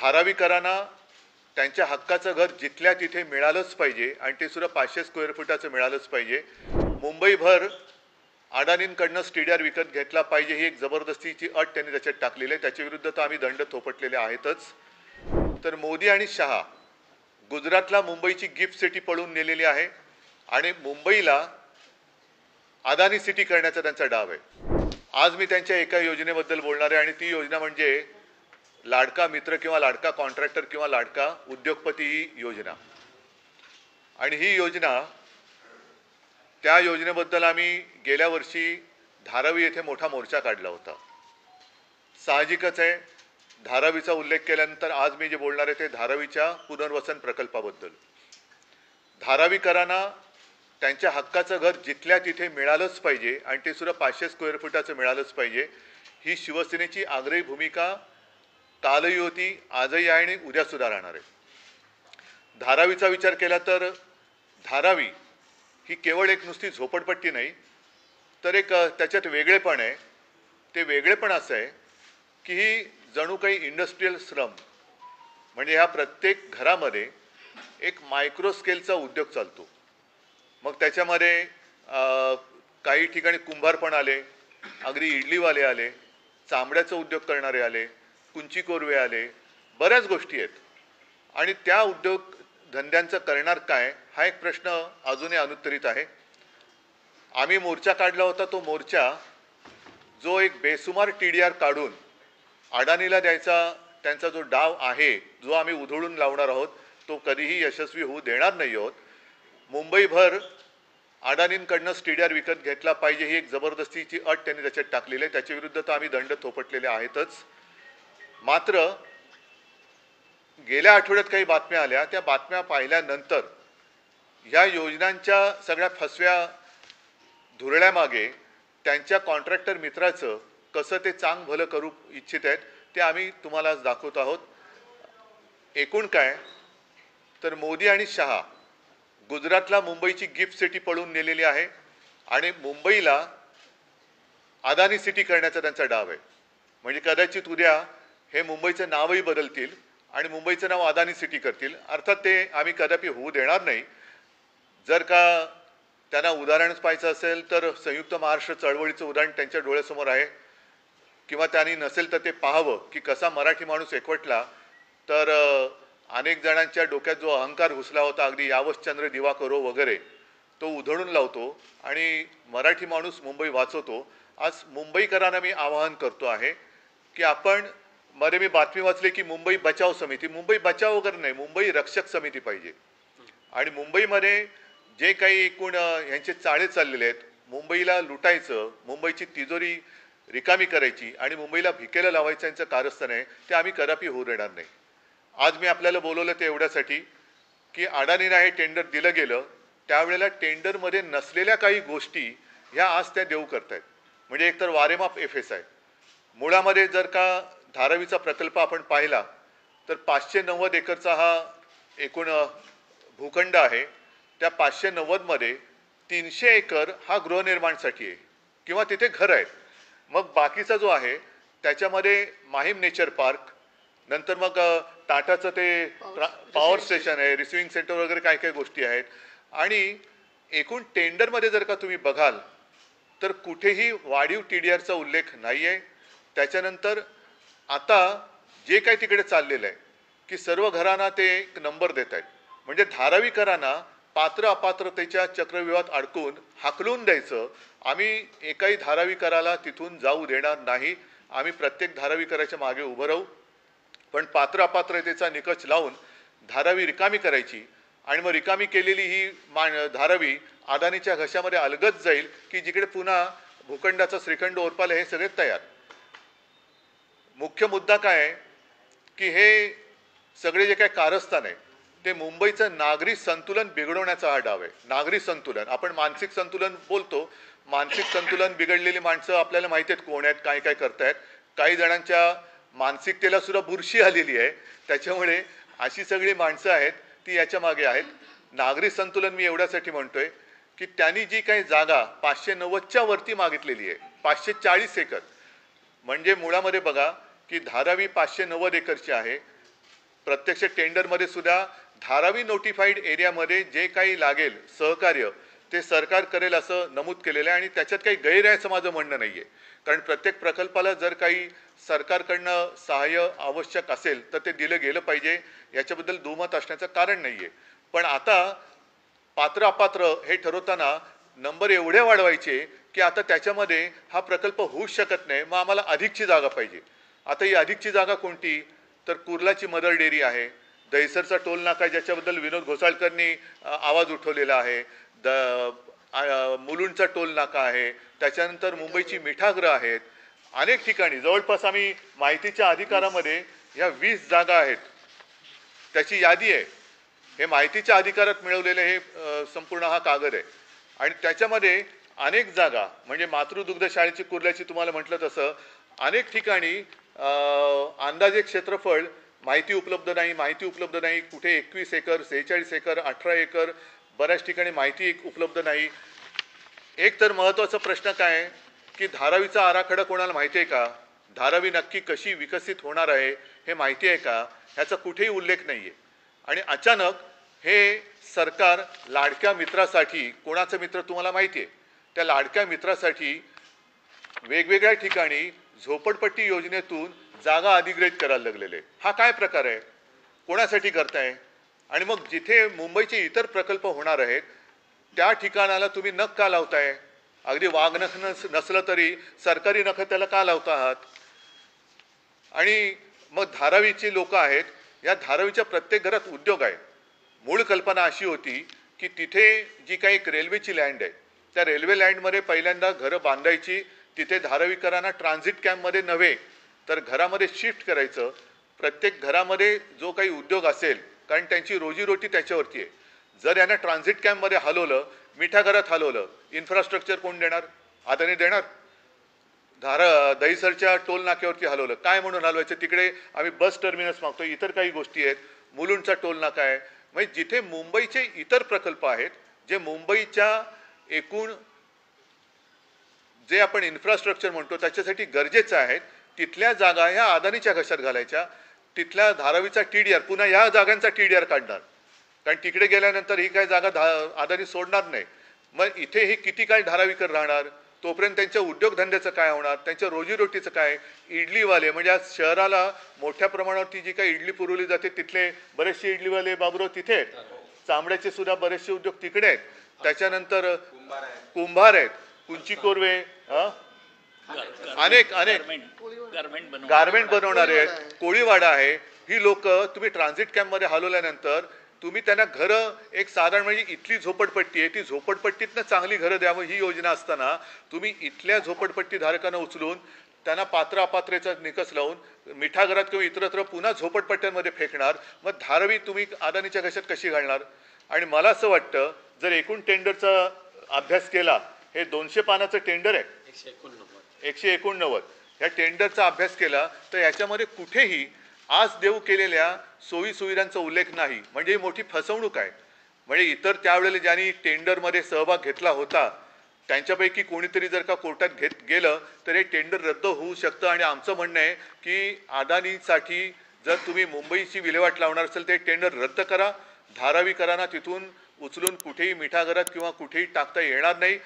धारावीकरांना त्यांच्या हक्काचं घर जिथल्या तिथे मिळालंच पाहिजे आणि ते सुद्धा पाचशे स्क्वेअर फुटाचं मिळालंच पाहिजे. मुंबईभर अडाणींकडनं स्टेडियर विकत घेतला पाहिजे ही एक जबरदस्तीची अट त्यांनी त्याच्यात टाकलेली आहे. त्याच्याविरुद्ध तर आम्ही दंड थोपटलेले आहेतच. तर मोदी आणि शहा गुजरातला मुंबईची गिफ्ट सिटी पळून नेलेली आहे आणि मुंबईला अदानी सिटी करण्याचा त्यांचा डाव आहे. आज मी त्यांच्या एका योजनेबद्दल बोलणार आहे आणि ती योजना म्हणजे लाडका मित्र किंवा लाडका कॉन्ट्रॅक्टर किंवा लाडका उद्योगपती ही योजना. आणि ही योजना त्या योजनेबद्दल आम्ही गेल्या वर्षी धारावी येथे मोठा मोर्चा काढला होता. साहजिकच आहे धारावीचा उल्लेख केल्यानंतर आज मी जे बोलणार आहे ते धारावीच्या पुनर्वसन प्रकल्पाबद्दल. धारावीकरांना त्यांच्या हक्काचं घर जिथल्या तिथे मिळालंच पाहिजे आणि ते सुद्धा पाचशे स्क्वेअर फुटाचं मिळालंच पाहिजे ही शिवसेनेची आग्रही भूमिका कालही होती आजही आहे आणि उद्यासुद्धा राहणार आहे. धारावीचा विचार केला तर धारावी ही केवळ एक नुसती झोपडपट्टी नाही तर एक त्याच्यात वेगळेपण आहे. ते वेगळेपण असं आहे की ही जणू काही इंडस्ट्रीयल श्रम म्हणजे ह्या प्रत्येक घरामध्ये एक मायक्रो स्केलचा उद्योग चालतो. मग त्याच्यामध्ये काही ठिकाणी कुंभार पण आले अगदी इडलीवाले आले चांबड्याचा उद्योग करणारे आले कुंची कोरवे आले बऱ्याच गोष्टी आहेत. आणि त्या उद्योग धंद्यांचं करणार काय हा एक प्रश्न अजूनही अनुत्तरित आहे. आम्ही मोर्चा काढला होता तो मोर्चा जो एक बेसुमार टी डी आर काढून अडाणीला द्यायचा त्यांचा जो डाव आहे जो आम्ही उधळून लावणार आहोत तो कधीही यशस्वी होऊ देणार नाही आहोत. मुंबईभर अडाणींकडनं आर विकत घेतला पाहिजे ही एक जबरदस्तीची अट त्यांनी त्याच्यात टाकलेली आहे. त्याच्या विरुद्ध तर आम्ही दंड थोपटलेले आहेतच. मात्र गेल्या आठवड्यात काही बातम्या आल्या. त्या बातम्या पाहिल्यानंतर ह्या योजनांच्या सगळ्या फसव्या धुरळ्यामागे त्यांच्या कॉन्ट्रॅक्टर मित्राचं कसं ते चांग भलं करू इच्छित आहेत ते आम्ही तुम्हाला आज दाखवत आहोत. एकूण काय? तर मोदी आणि शहा गुजरातला मुंबईची गिफ्ट सिटी पळून नेलेली आहे आणि मुंबईला अदानी सिटी करण्याचा त्यांचा डाव आहे. म्हणजे कदाचित उद्या हे मुंबईचं नावही बदलतील आणि मुंबईचं नाव अदानी सिटी करतील. अर्थात ते आम्ही कदापि होऊ देणार नाही. जर का त्यांना उदाहरणच पाहायचं असेल तर संयुक्त महाराष्ट्र चळवळीचं उदाहरण त्यांच्या डोळ्यासमोर आहे. किंवा त्यांनी नसेल तर ते पाहावं की कसा मराठी माणूस एकवटला. तर अनेक जणांच्या डोक्यात जो अहंकार घुसला होता अगदी यावश्चंद्र दिवा करो वगैरे तो उधळून लावतो आणि मराठी माणूस मुंबई वाचवतो. आज मुंबईकरांना मी आवाहन करतो आहे की आपण मध्ये मी बातमी वाचली की मुंबई बचाव समिती मुंबई बचाव वगैरे नाही मुंबई रक्षक समिती पाहिजे. आणि मुंबईमध्ये जे काही एकूण यांचे ह्यांचे चाळे चाललेले आहेत मुंबईला लुटायचं मुंबईची तिजोरी रिकामी करायची आणि मुंबईला भिकेला लावायचं यांचं कारस्थान आहे ते आम्ही कदापि होऊ देणार नाही. आज मी आपल्याला बोलवलं ते एवढ्यासाठी की अडाणीला हे टेंडर दिलं गेलं त्यावेळेला टेंडरमध्ये नसलेल्या काही गोष्टी ह्या आज त्या देऊ करतायत. म्हणजे एकतर वारेमाप एफ एस आहे मुळामध्ये जर का धारावीचा प्रकल्प आपण पाहिला तर पाचशे नव्वद एकरचा हा एकूण भूखंड आहे. त्या पाचशे नव्वदमध्ये तीनशे एकर हा गृहनिर्माणसाठी आहे किंवा तिथे घर आहेत. मग बाकीचा जो आहे त्याच्यामध्ये माहीम नेचर पार्क नंतर मग टाटाचं ते पॉवर स्टेशन आहे रिसिव्हिंग सेंटर वगैरे काय काय गोष्टी आहेत. आणि एकूण टेंडरमध्ये जर का तुम्ही बघाल तर कुठेही वाढीव टी डी आरचा उल्लेख नाही आहे त्याच्यानंतर आता जे काही तिकडे चाललेलं आहे की सर्व घरांना ते एक नंबर देत आहेत. म्हणजे धारावीकरांना पात्र अपात्रतेच्या चक्रव्यूहात अडकून हाकलून द्यायचं आम्ही एकाही धारावीकराला तिथून जाऊ देणार नाही. आम्ही प्रत्येक धारावीकराच्या मागे उभं राहू. पण पात्र अपात्रतेचा निकष लावून धारावी रिकामी करायची आणि मग रिकामी केलेली ही मा धारावी अदानीच्या घशामध्ये अलगत जाईल की जिकडे पुन्हा भूखंडाचा श्रीखंड ओरपाल हे सगळे तयार. मुख्य मुद्दा काय आहे? की हे सगळे जे काय कारस्थान आहे ते मुंबईचं नागरी संतुलन बिघडवण्याचा हा डाव आहे. नागरी संतुलन. आपण मानसिक संतुलन बोलतो. मानसिक संतुलन बिघडलेली माणसं आपल्याला माहिती आहेत कोण आहेत काय काय करतायत. काही जणांच्या मानसिकतेला सुद्धा बुरशी आलेली आहे. त्याच्यामुळे अशी सगळी माणसं आहेत ती याच्या मागे आहेत. नागरी संतुलन मी एवढ्यासाठी म्हणतोय की त्यांनी जी काही जागा पाचशे नव्वदच्या वरती मागितलेली आहे पाचशे चाळीस एकर. म्हणजे मुळामध्ये बघा की धारावी पाचशे नव्वद एकरची आहे. प्रत्यक्ष टेंडरमध्ये सुद्धा धारावी नोटिफाईड एरियामध्ये जे काही लागेल सहकार्य ते सरकार करेल असं नमूद केलेलं आहे आणि त्याच्यात काही गैर आहे असं माझं म्हणणं नाही आहे कारण प्रत्येक प्रकल्पाला जर काही सरकारकडनं सहाय्य आवश्यक असेल तर ते दिलं गेलं पाहिजे. याच्याबद्दल दुमत असण्याचं कारण नाही आहे पण आता पात्र अपात्र हे ठरवताना नंबर एवढे वाढवायचे की आता त्याच्यामध्ये हा प्रकल्प होऊच शकत नाही. मग आम्हाला अधिकची जागा पाहिजे. आता ही अधिकची जागा कोणती? तर कुर्लाची मदर डेअरी आहे. दहिसरचा टोल नाका आहे, ज्याच्याबद्दल विनोद घोसाळकरनी आवाज उठवलेला आहे. द मुलुंडचा टोल नाका आहे. त्याच्यानंतर मुंबईची मिठागृह आहेत. अनेक ठिकाणी जवळपास आम्ही माहितीच्या अधिकारामध्ये या वीस जागा आहेत. त्याची यादी आहे. हे माहितीच्या अधिकारात मिळवलेले हे संपूर्ण हा कागद आहे. आणि त्याच्यामध्ये अनेक जागा म्हणजे मातृदुग्ध शाळेची कुर्ल्याची तुम्हाला म्हटलं तसं अनेक ठिकाणी अंदाजे क्षेत्रफळ माहिती उपलब्ध नाही माहिती उपलब्ध नाही. कुठे एकवीस एकर सेहेचाळीस एकर अठरा एकर बऱ्याच ठिकाणी माहिती एक उपलब्ध नाही. एक तर महत्त्वाचा प्रश्न काय की धारावीचा आराखडा कोणाला माहिती आहे का? धारावी नक्की कशी विकसित होणार आहे हे माहिती आहे का? ह्याचा कुठेही उल्लेख नाही आहे आणि अचानक हे सरकार लाडक्या मित्रासाठी कोणाचं मित्र तुम्हाला माहिती आहे? त्या लाडक्या मित्रासाठी वेगवेगळ्या ठिकाणी झोपडपट्टी योजनेतून जागा अधिग्रहित करायला लागलेले. हा काय प्रकार आहे? कोणासाठी करताय? आणि मग जिथे मुंबईचे इतर प्रकल्प होणार आहेत त्या ठिकाणाला तुम्ही नख का लावताय? अगदी वाघ नख नस नसलं तरी सरकारी नख त्याला का लावता आहात? आणि मग धारावीची लोक आहेत या धारावीच्या प्रत्येक घरात उद्योग आहे. मूळ कल्पना अशी होती की तिथे जी काही एक रेल्वेची लँड आहे त्या रेल्वे लँडमध्ये पहिल्यांदा घरं बांधायची तिथे धारावीकरांना ट्रान्झिट कॅम्पमध्ये नव्हे तर घरामध्ये शिफ्ट करायचं. प्रत्येक घरामध्ये जो काही उद्योग असेल कारण त्यांची रोजीरोटी त्याच्यावरती आहे. जर यांना ट्रान्झिट कॅम्पमध्ये हलवलं मिठा घरात हलवलं इन्फ्रास्ट्रक्चर कोण देणार? अदानी देणार? धारा दहिसरच्या टोल नाक्यावरती हलवलं. काय म्हणून हलवायचं? तिकडे आम्ही बस टर्मिनस मागतो इतर काही गोष्टी आहेत. मुलुंडचा टोल नाका आहे. म्हणजे जिथे मुंबईचे इतर प्रकल्प आहेत जे मुंबईच्या एकूण जे आपण इन्फ्रास्ट्रक्चर म्हणतो त्याच्यासाठी गरजेचं आहे तिथल्या जागा ह्या अदानीच्या घशात घालायच्या. तिथल्या धारावीचा टी डी आर पुन्हा या जागांचा टी डी आर काढणार. कारण तिकडे गेल्यानंतर ही काय जागा धा अदानी सोडणार नाही. मग इथे ही किती काय धारावीकर राहणार? तोपर्यंत त्यांच्या उद्योगधंद्याचं काय होणार? त्यांच्या रोजीरोटीचं काय? इडलीवाले म्हणजे आज शहराला मोठ्या प्रमाणावरती जी काही इडली पुरवली जाते तिथले बरेचसे इडलीवाले बाबरो तिथे चामड्याचे सुद्धा बरेचसे उद्योग तिकडे आहेत. त्याच्यानंतर कुंभार आहेत. कुंची कोरवे हा? अनेक अनेक. गारमेंट बनवणारे. आहेत कोळीवाडा आहे. ही लोक तुम्ही ट्रान्झिट कॅम्पमध्ये हलवल्यानंतर तुम्ही त्यांना घरं एक साधारण म्हणजे इथली झोपडपट्टी आहे ती झोपडपट्टीतनं चांगली घरं द्यावं ही योजना असताना तुम्ही इथल्या झोपडपट्टी धारकांना उचलून त्यांना पात्र अपात्रेचा निकष लावून मिठागरात किंवा इतरत्र पुन्हा झोपडपट्ट्यांमध्ये फेकणार. मग धारावी तुम्ही अदानीच्या घशात कशी घालणार? आणि मला असं वाटतं जर एकूण टेंडरचा अभ्यास केला हे दोनशे पानाचं टेंडर आहे. एकशे एकोणनव्वद. ह्या टेंडरचा अभ्यास केला तर याच्यामध्ये कुठेही आज देऊ केलेल्या सोयी सुविधांचा उल्लेख नाही. म्हणजे ही मोठी फसवणूक आहे. म्हणजे इतर त्यावेळेला ज्यांनी टेंडरमध्ये सहभाग घेतला होता त्यांच्यापैकी कोणीतरी जर का कोर्टात घेत गेलं तर हे टेंडर रद्द होऊ शकतं. आणि आमचं म्हणणं आहे की अदानीसाठी जर तुम्ही मुंबईची विल्हेवाट लावणार असेल ते टेंडर रद्द करा. धारावीकरांना तिथून उचलून कुठेही मिठागरात किंवा कुठेही टाकता येणार नाही.